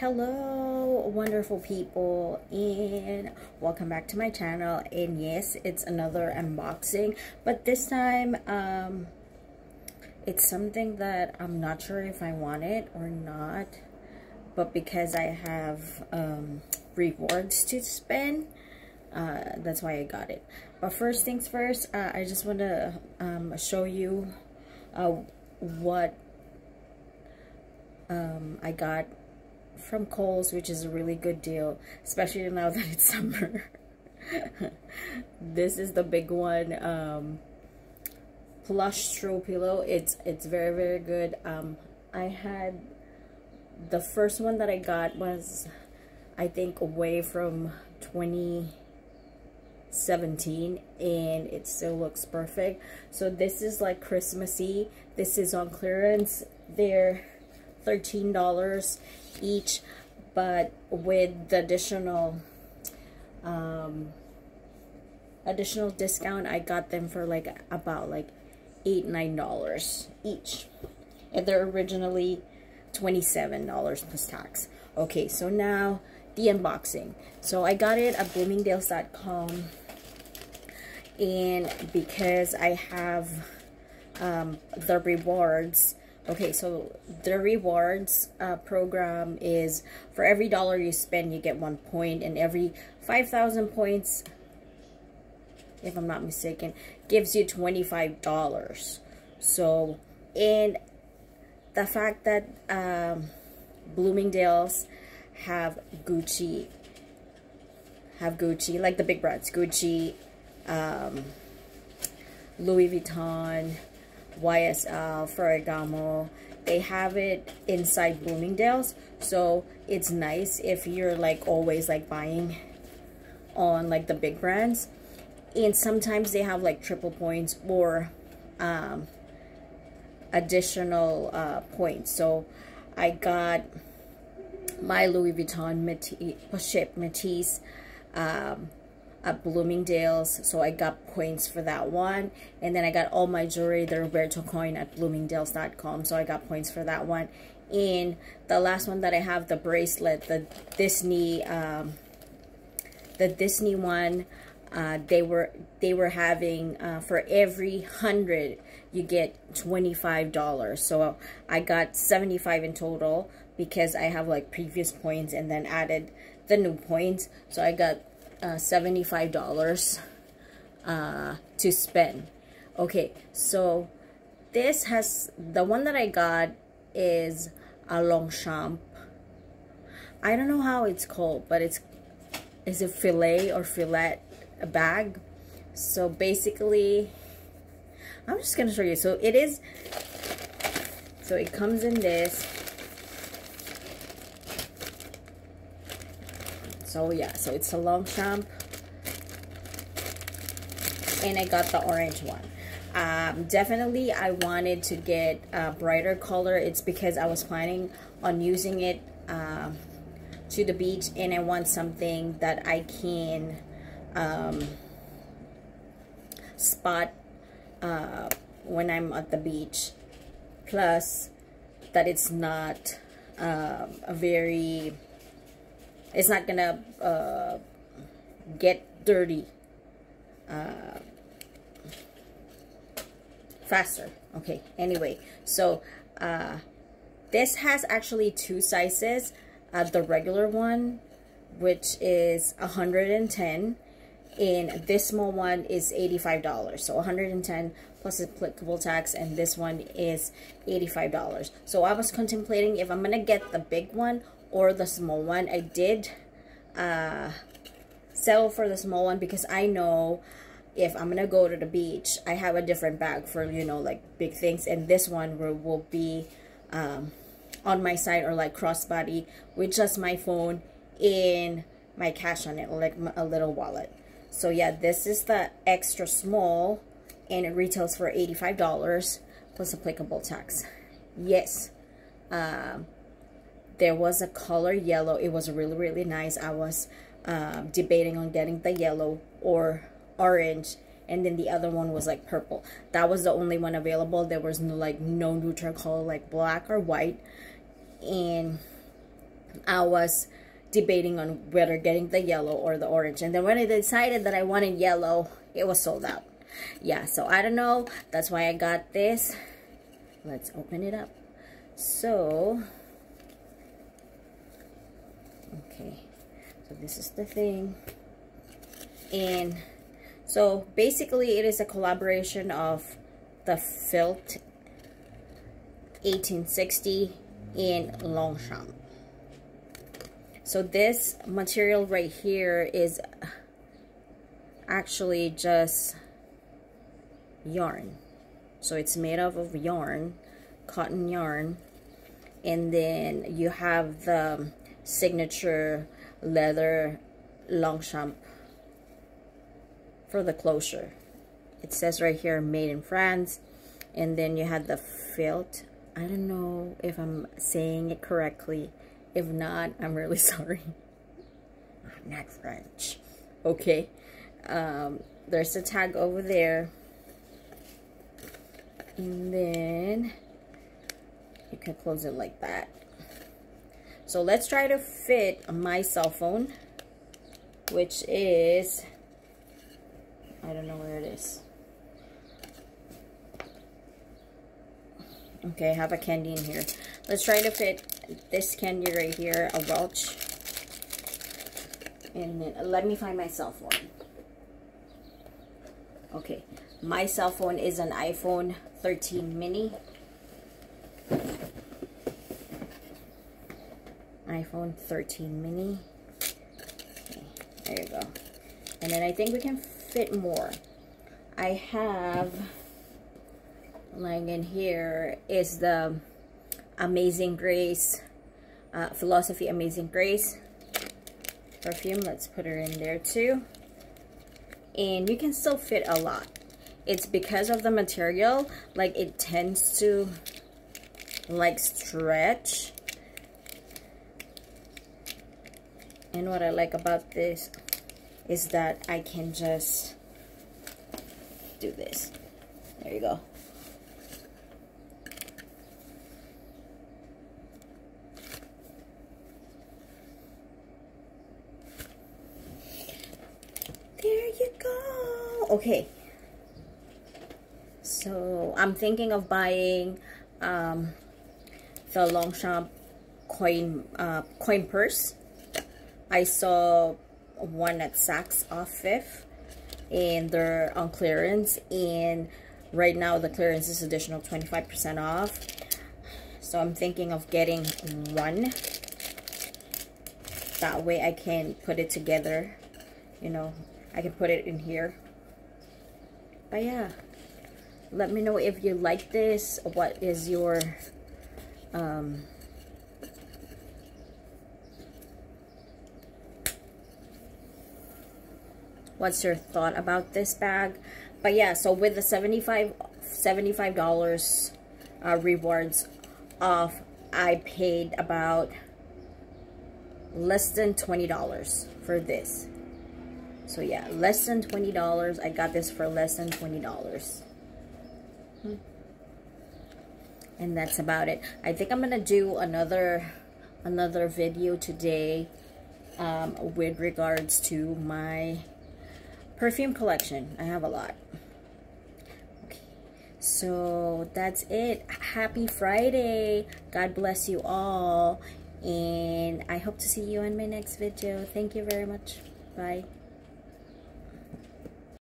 hello wonderful people and welcome back to my channel. And yes it's another unboxing but this time um it's something that i'm not sure if i want it or not but because i have um rewards to spend uh that's why i got it. But first things first uh, i just want to um show you uh what um i got from Kohl's, which is a really good deal, especially now that it's summer. this is the big one. Um, plush throw pillow. It's it's very very good. Um, I had the first one that I got was I think away from 2017 and it still looks perfect. So this is like Christmassy. This is on clearance. They're $13 each, but with the additional um, additional discount, I got them for like about like eight nine dollars each, and they're originally twenty seven dollars plus tax. Okay, so now the unboxing. So I got it at Bloomingdale's.com, and because I have um, the rewards Okay, so the rewards uh, program is for every dollar you spend, you get one point, and every 5,000 points, if I'm not mistaken, gives you $25. So, and the fact that um, Bloomingdale's have Gucci, have Gucci, like the big brands, Gucci, um, Louis Vuitton, YSL, Ferragamo. They have it inside Bloomingdale's. So it's nice if you're like always like buying on like the big brands. And sometimes they have like triple points or um, additional uh, points. So I got my Louis Vuitton Matisse, Matisse um, at Bloomingdale's. So I got points for that one. And then I got all my jewelry, the Roberto Coin at bloomingdales.com. So I got points for that one. And the last one that I have, the bracelet, the Disney, um, the Disney one, uh, they were they were having uh, for every hundred you get twenty five dollars. So I got seventy five in total because I have like previous points and then added the new points. So I got uh, $75 uh, to spend. Okay, so this has, the one that I got is a Longchamp. I don't know how it's called, but it's, is it filet or fillet a bag? So basically, I'm just going to show you. So it is, so it comes in this So yeah, so it's a long Longchamp. And I got the orange one. Um, definitely I wanted to get a brighter color. It's because I was planning on using it um, to the beach and I want something that I can um, spot uh, when I'm at the beach. Plus that it's not uh, a very it's not gonna uh, get dirty uh, faster. Okay anyway so uh, this has actually two sizes uh, the regular one which is 110 and this small one is $85 so 110 plus applicable tax and this one is $85 so I was contemplating if I'm gonna get the big one or the small one. I did uh, settle for the small one because I know if I'm gonna go to the beach, I have a different bag for, you know, like big things. And this one will, will be um, on my side or like crossbody with just my phone in my cash on it, like a little wallet. So yeah, this is the extra small and it retails for $85 plus applicable tax. Yes. Um, there was a color yellow. It was really, really nice. I was um, debating on getting the yellow or orange. And then the other one was like purple. That was the only one available. There was no like no neutral color like black or white. And I was debating on whether getting the yellow or the orange. And then when I decided that I wanted yellow, it was sold out. Yeah, so I don't know. That's why I got this. Let's open it up. So, okay. So this is the thing. And so basically it is a collaboration of the Filt 1860 in Longchamp. So this material right here is actually just yarn. So it's made up of yarn, cotton yarn. And then you have the signature leather Longchamp for the closure. It says right here, made in France. And then you had the Filt. I don't know if I'm saying it correctly. If not, I'm really sorry. I'm not French. Okay. Um, there's a tag over there. And then you can close it like that. So let's try to fit my cell phone, which is, I don't know where it is. Okay, I have a candy in here. Let's try to fit this candy right here, a Welch. And then, let me find my cell phone. Okay, my cell phone is an iPhone 13 mini. iPhone 13 mini. Okay, there you go. And then I think we can fit more. I have, lying in here, is the Amazing Grace, uh, Philosophy Amazing Grace perfume. Let's put her in there too. And you can still fit a lot. It's because of the material, like it tends to like stretch and what I like about this is that I can just do this. There you go. There you go. Okay. So I'm thinking of buying um, the Longchamp coin uh, coin purse I saw one at Saks off Fifth and they're on clearance and right now the clearance is additional 25% off. So I'm thinking of getting one. That way I can put it together you know I can put it in here. But yeah let me know if you like this what is your um, what's your thought about this bag? But yeah so with the 75 $75 uh, rewards off I paid about less than $20 for this. So yeah less than $20 I got this for less than $20 hmm. and that's about it. I think I'm gonna do another another video today um, with regards to my perfume collection. I have a lot. Okay, so that's it. Happy Friday. God bless you all. And I hope to see you in my next video. Thank you very much. Bye.